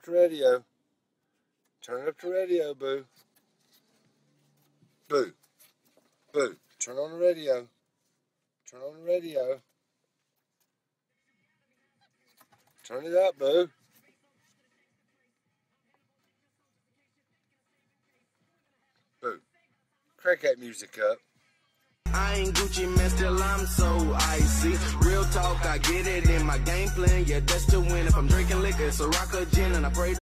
up the radio. Turn up the radio, boo. Boo. Boo. Turn on the radio. Turn on the radio. Turn it up, boo. Boo. Crank that music up. I ain't Gucci Mane, still I'm so icy. I get it in my game plan. Yeah, that's to win. If I'm drinking liquor, it's a rock gin, and I pray.